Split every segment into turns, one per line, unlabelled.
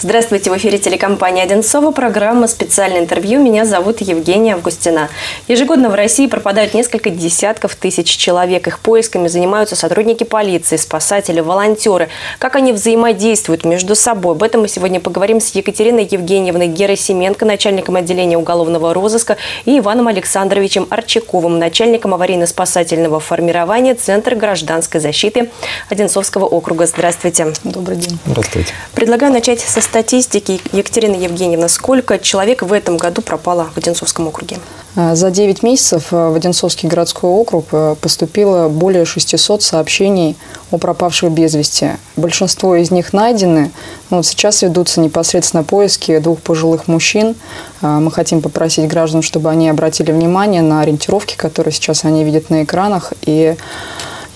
Здравствуйте, в эфире телекомпания «Одинцова», программа «Специальное интервью». Меня зовут Евгения Августина. Ежегодно в России пропадают несколько десятков тысяч человек. Их поисками занимаются сотрудники полиции, спасатели, волонтеры. Как они взаимодействуют между собой? Об этом мы сегодня поговорим с Екатериной Евгеньевной Герасименко, начальником отделения уголовного розыска, и Иваном Александровичем Арчаковым, начальником аварийно-спасательного формирования Центра гражданской защиты Одинцовского округа. Здравствуйте.
Добрый день.
Здравствуйте.
Предлагаю начать со статистики. Екатерина Евгеньевна, сколько человек в этом году пропало в Одинцовском округе?
А, за 9 месяцев в Одинцовский городской округ э, поступило более 600 сообщений о пропавших без вести. Большинство из них найдены. Но вот сейчас ведутся непосредственно поиски двух пожилых мужчин. А, мы хотим попросить граждан, чтобы они обратили внимание на ориентировки, которые сейчас они видят на экранах. И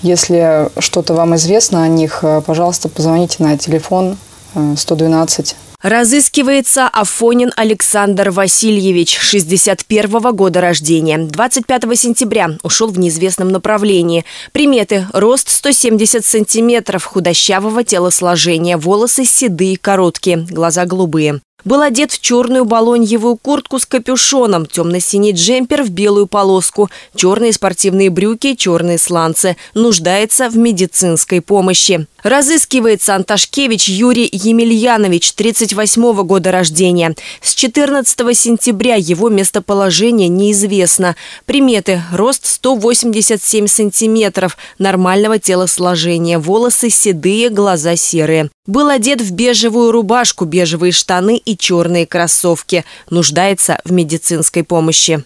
если что-то вам известно о них, пожалуйста, позвоните на телефон 112.
Разыскивается Афонин Александр Васильевич, 61 -го года рождения. 25 сентября ушел в неизвестном направлении. Приметы – рост 170 сантиметров, худощавого телосложения, волосы седые, короткие, глаза голубые. Был одет в черную балоньевую куртку с капюшоном, темно-синий джемпер в белую полоску, черные спортивные брюки, черные сланцы. Нуждается в медицинской помощи. Разыскивается Анташкевич Юрий Емельянович, 38 года рождения. С 14 сентября его местоположение неизвестно. Приметы – рост 187 сантиметров, нормального телосложения, волосы седые, глаза серые. Был одет в бежевую рубашку, бежевые штаны и черные кроссовки. Нуждается в медицинской помощи.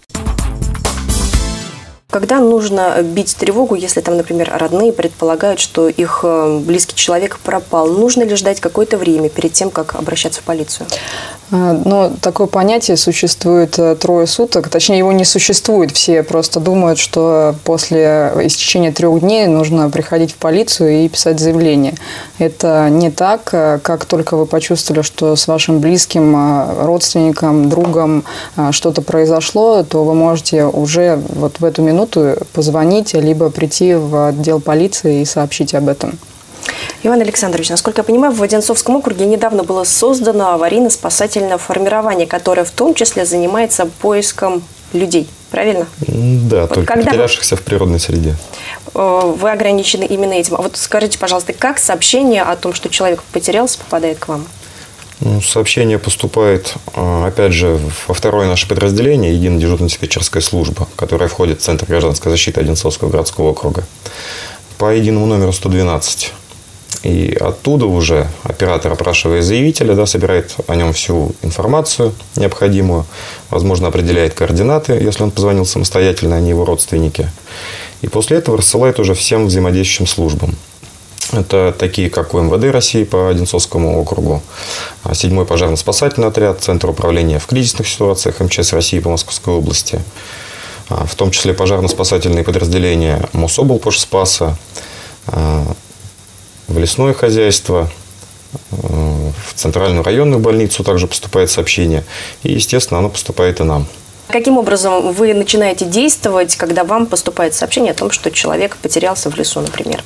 Когда нужно бить тревогу, если там, например, родные предполагают, что их э, близкий человек пропал? Нужно ли ждать какое-то время перед тем, как обращаться в полицию?
А, но такое понятие существует э, трое суток, точнее его не существует, все просто думают, что после истечения трех дней нужно приходить в полицию и писать заявление. Это не так, э, как только вы почувствовали, что с вашим близким э, родственником, другом что-то произошло, то вы можете уже вот в эту минуту позвонить, либо прийти в отдел полиции и сообщить об этом.
Иван Александрович, насколько я понимаю, в Одинцовском округе недавно было создано аварийно-спасательное формирование, которое в том числе занимается поиском людей. Правильно?
Да, вот только когда потерявшихся вы, в природной среде.
Э, вы ограничены именно этим. А вот скажите, пожалуйста, как сообщение о том, что человек потерялся, попадает к вам?
Ну, сообщение поступает, э, опять же, во второе наше подразделение, единая дежурно-диспетчерская служба, которая входит в Центр гражданской защиты Одинцовского городского округа, по единому номеру 112. И оттуда уже оператор, опрашивая заявителя, да, собирает о нем всю информацию необходимую, возможно, определяет координаты, если он позвонил самостоятельно, а не его родственники. И после этого рассылает уже всем взаимодействующим службам. Это такие, как УМВД России по Одинцовскому округу, 7-й пожарно-спасательный отряд, Центр управления в кризисных ситуациях МЧС России по Московской области, а, в том числе пожарно-спасательные подразделения МОСОБЛ Спаса в лесное хозяйство, э, в центральную районную больницу также поступает сообщение. И, естественно, оно поступает и нам.
Каким образом вы начинаете действовать, когда вам поступает сообщение о том, что человек потерялся в лесу, например?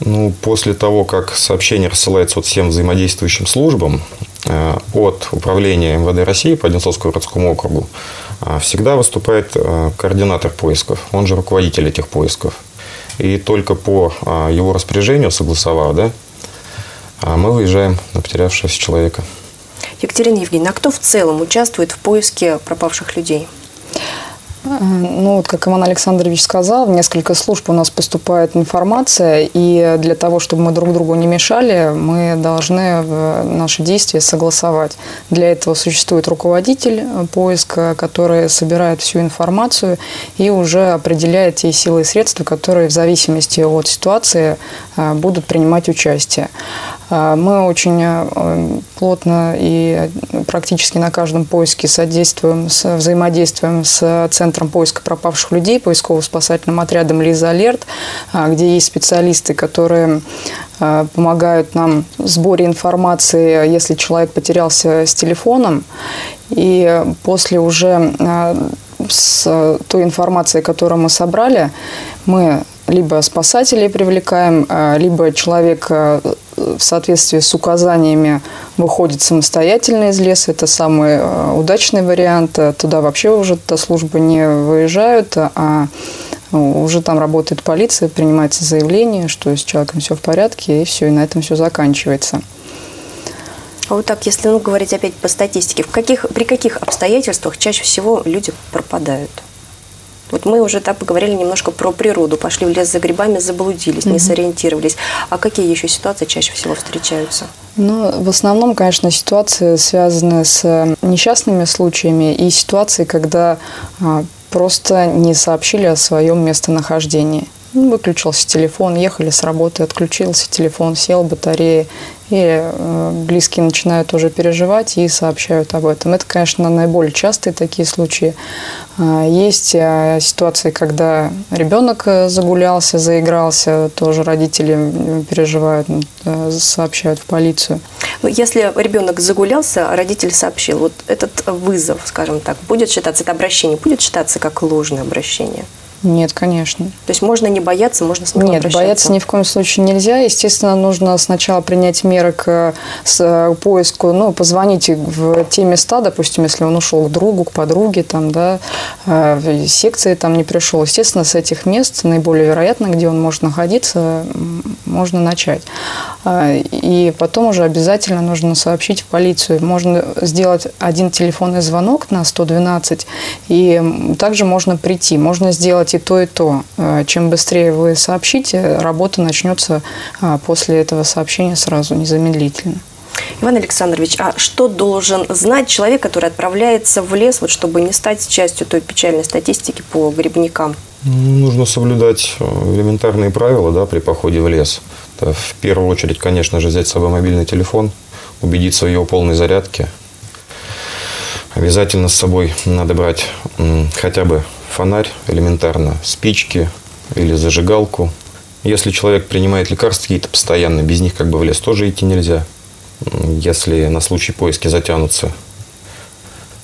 Ну, после того, как сообщение рассылается вот всем взаимодействующим службам, э, от управления МВД России по Одинцовскому городскому округу э, всегда выступает координатор поисков, он же руководитель этих поисков. И только по а, его распоряжению, согласовав, да, а, мы выезжаем на потерявшегося человека.
Екатерина Евгеньевна, а кто в целом участвует в поиске пропавших людей?
Ну, вот как Иван Александрович сказал, в несколько служб у нас поступает информация, и для того, чтобы мы друг другу не мешали, мы должны наши действия согласовать. Для этого существует руководитель поиска, который собирает всю информацию и уже определяет те силы и средства, которые в зависимости от ситуации а, будут принимать участие. А, мы очень э, плотно и практически на каждом поиске содействуем, взаимодействуем с Центром поиска пропавших людей, поисково-спасательным отрядом «Лиза Алерт», а, где есть специалисты, которые а, помогают нам в сборе информации, если человек потерялся с телефоном. И после уже с той информацией, которую мы собрали, мы либо спасателей привлекаем, либо человек в соответствии с указаниями выходит самостоятельно из леса. Это самый удачный вариант. Туда вообще уже до службы не выезжают, а уже там работает полиция, принимается заявление, что с человеком все в порядке, и все, и на этом все заканчивается.
А вот так, если ну, говорить опять по статистике, в каких, при каких обстоятельствах чаще всего люди пропадают? Вот мы уже так поговорили немножко про природу, пошли в лес за грибами, заблудились, не сориентировались. А какие еще ситуации чаще всего встречаются?
Ну, в основном, конечно, ситуации связаны с несчастными случаями и ситуации, когда а, просто не сообщили о своем местонахождении. Выключился телефон, ехали с работы, отключился телефон, сел батарея, и э, близкие начинают уже переживать и сообщают об этом. Это, конечно, наиболее частые такие случаи. А, есть э, ситуации, когда ребенок э, загулялся, заигрался, тоже родители переживают, сообщают в полицию.
Ну, если ребенок загулялся, родитель сообщил, вот этот вызов, скажем так, будет считаться, это обращение будет считаться как ложное обращение?
Нет, конечно.
То есть можно не бояться, можно с ним
Нет, бояться ни в коем случае нельзя. Естественно, нужно сначала принять меры к с, э, поиску, ну, позвонить в те места, допустим, если он ушел к другу, к подруге, там, да, э, секции там не пришел. Естественно, с этих мест наиболее вероятно, где он может находиться, можно начать. А, и потом уже обязательно нужно сообщить в полицию. Можно сделать один телефонный звонок на 112, и также можно прийти. Можно сделать и то, и то. Э, чем быстрее вы сообщите, работа начнется а, после этого сообщения сразу, незамедлительно.
Иван Александрович, а что должен знать человек, который отправляется в лес, вот, чтобы не стать частью той печальной статистики по грибникам?
Нужно соблюдать э, элементарные правила да, при походе в лес. Это в первую очередь, конечно же, взять с собой мобильный телефон, убедиться в его полной зарядке. Обязательно с собой надо брать хотя бы фонарь элементарно, спички или зажигалку. Если человек принимает лекарства какие-то постоянно, без них как бы в лес тоже идти нельзя. Если на случай поиски затянутся.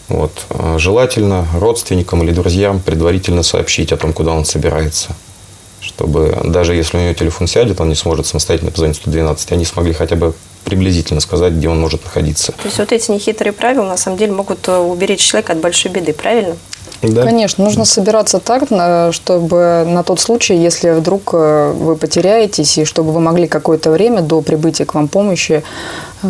Вот. Желательно родственникам или друзьям предварительно сообщить о том, куда он собирается. Чтобы даже если у него телефон сядет, он не сможет самостоятельно позвонить 112, они смогли хотя бы приблизительно сказать, где он может находиться.
То есть вот эти нехитрые правила на самом деле могут э, уберечь человека от большой беды, правильно?
Да. Конечно, нужно собираться так, чтобы на тот случай, если вдруг э, вы потеряетесь, и чтобы вы могли какое-то время до прибытия к вам помощи э,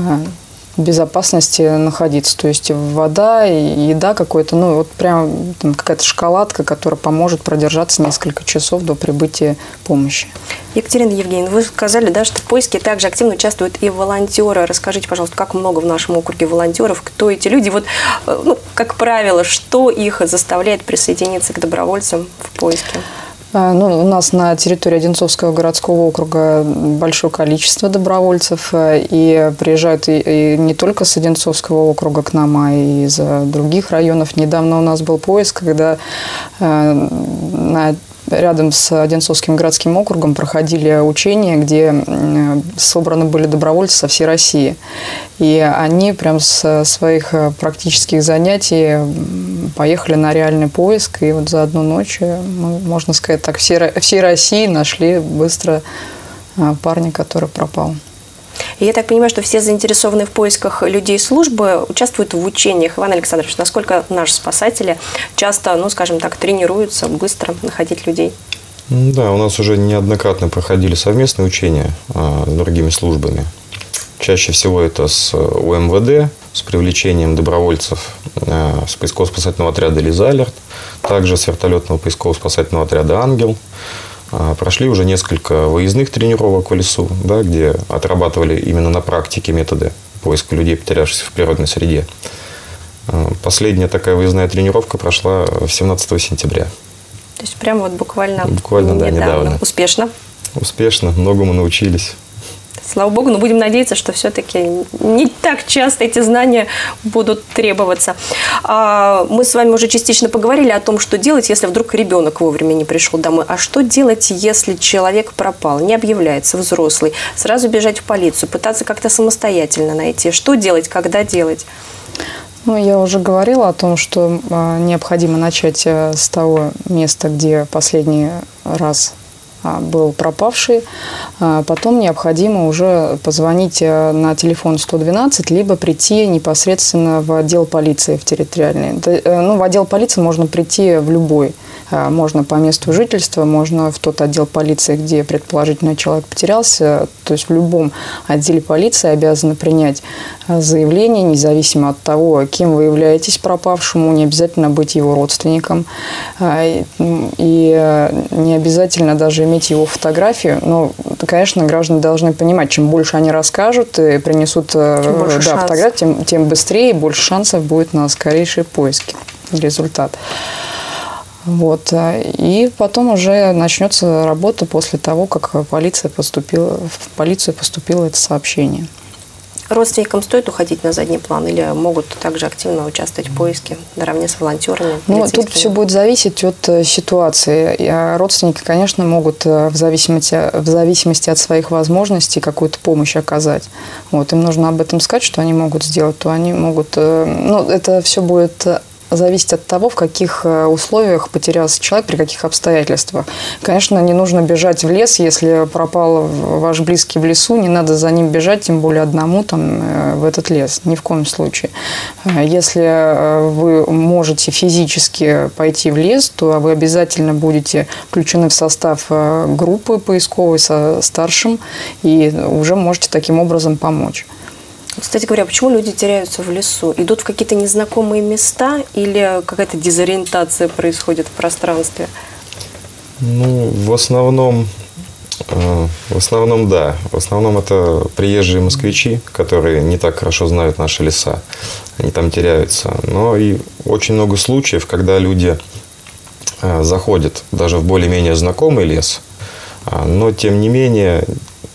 безопасности находиться. То есть вода еда какой-то, ну вот прям какая-то шоколадка, которая поможет продержаться несколько часов до прибытия помощи.
Екатерина Евгеньевна, вы сказали, да, что в поиске также активно участвуют и волонтеры. Расскажите, пожалуйста, как много в нашем округе волонтеров, кто эти люди? Вот, э, ну, как правило, что их заставляет присоединиться к добровольцам в поиске?
А, ну, у нас на территории Одинцовского городского округа большое количество добровольцев, э, и приезжают и, и не только с Одинцовского округа к нам, а и из других районов. Недавно у нас был поиск, когда э, рядом с Одинцовским городским округом проходили учения, где собраны были добровольцы со всей России. И они прям с своих э, практических занятий поехали на реальный поиск. И вот за одну ночь, э, мы, можно сказать так, всей, всей России нашли быстро э, парня, который пропал.
Я так понимаю, что все заинтересованные в поисках людей службы участвуют в учениях. Иван Александрович, насколько наши спасатели часто, ну, скажем так, тренируются быстро находить людей?
Да, у нас уже неоднократно проходили совместные учения а, с другими службами. Чаще всего это с УМВД, с привлечением добровольцев а, с поисково-спасательного отряда «Лиза Алерт», также с вертолетного поисково-спасательного отряда «Ангел», прошли уже несколько выездных тренировок в лесу, да, где отрабатывали именно на практике методы поиска людей, потерявшихся в природной среде. А, последняя такая выездная тренировка прошла 17 сентября.
То есть прямо вот буквально,
буквально недавно. Да, недавно.
Успешно?
Успешно, многому научились.
Слава богу, но будем надеяться, что все-таки не так часто эти знания будут требоваться. А, мы с вами уже частично поговорили о том, что делать, если вдруг ребенок вовремя не пришел домой. А что делать, если человек пропал, не объявляется, взрослый? Сразу бежать в полицию, пытаться как-то самостоятельно найти. Что делать, когда делать?
Ну, я уже говорила о том, что э, необходимо начать э, с того места, где последний раз а, был пропавший. А, потом необходимо уже позвонить э, на телефон 112, либо прийти непосредственно в отдел полиции в территориальный. Э, ну, в отдел полиции можно прийти в любой. А, можно по месту жительства, можно в тот отдел полиции, где предположительно человек потерялся. То есть в любом отделе полиции обязаны принять заявление, независимо от того, кем вы являетесь пропавшему, не обязательно быть его родственником. И э, не обязательно даже иметь его фотографию. Но, конечно, граждане должны понимать, чем больше они расскажут и принесут э, да, фотографию, тем, тем быстрее и больше шансов будет на скорейшие поиски результат. Вот. Э, и потом уже начнется работа после того, как полиция поступила, в полицию поступило это сообщение.
Родственникам стоит уходить на задний план или могут также активно участвовать в поиске наравне с волонтерами?
Ну, тут все будет зависеть от э, ситуации. А родственники, конечно, могут э, в зависимости, в зависимости от своих возможностей какую-то помощь оказать. Вот, им нужно об этом сказать, что они могут сделать, то они могут... Ну, это все будет зависит от того, в каких э, условиях потерялся человек, при каких обстоятельствах. Конечно, не нужно бежать в лес, если пропал ваш близкий в лесу, не надо за ним бежать, тем более одному там э, в этот лес, ни в коем случае. Э, если вы можете физически пойти в лес, то вы обязательно будете включены в состав группы поисковой со старшим и уже можете таким образом помочь.
Кстати говоря, почему люди теряются в лесу? Идут в какие-то незнакомые места или какая-то дезориентация происходит в пространстве?
Ну, в основном, э, в основном, да. В основном это приезжие москвичи, которые не так хорошо знают наши леса. Они там теряются. Но и очень много случаев, когда люди э, заходят даже в более-менее знакомый лес, а, но тем не менее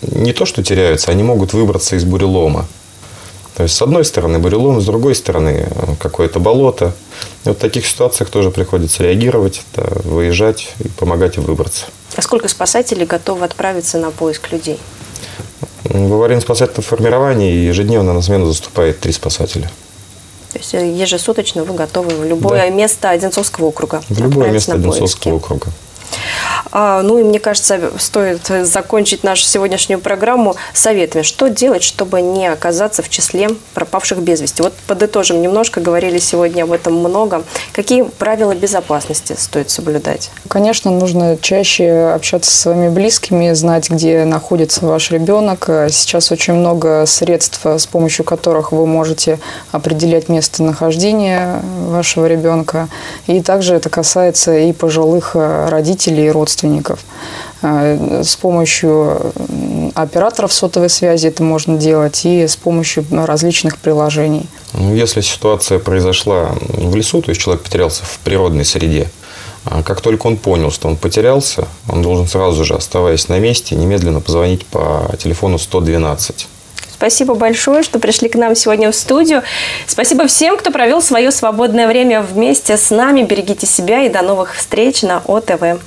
не то, что теряются, они могут выбраться из бурелома. То есть, с одной стороны бурелом, с другой стороны какое-то болото. И вот в таких ситуациях тоже приходится реагировать, да, выезжать и помогать им выбраться.
А сколько спасателей готовы отправиться на поиск людей?
В аварийно-спасательном формировании ежедневно на смену заступает три спасателя.
То есть э, ежесуточно вы готовы в любое да. место Одинцовского округа?
В любое место Одинцовского округа.
А, ну и мне кажется, стоит закончить нашу сегодняшнюю программу советами. Что делать, чтобы не оказаться в числе пропавших без вести? Вот подытожим немножко, говорили сегодня об этом много. Какие правила безопасности стоит соблюдать?
Конечно, нужно чаще общаться со своими близкими, знать, где находится ваш ребенок. Сейчас очень много средств, с помощью которых вы можете определять местонахождение вашего ребенка. И также это касается и пожилых родителей и родственников родственников. А, с помощью операторов сотовой связи это можно делать и с помощью различных приложений.
Ну, если ситуация произошла в лесу, то есть человек потерялся в природной среде, а как только он понял, что он потерялся, он должен сразу же, оставаясь на месте, немедленно позвонить по телефону 112.
Спасибо большое, что пришли к нам сегодня в студию. Спасибо всем, кто провел свое свободное время вместе с нами. Берегите себя и до новых встреч на ОТВ.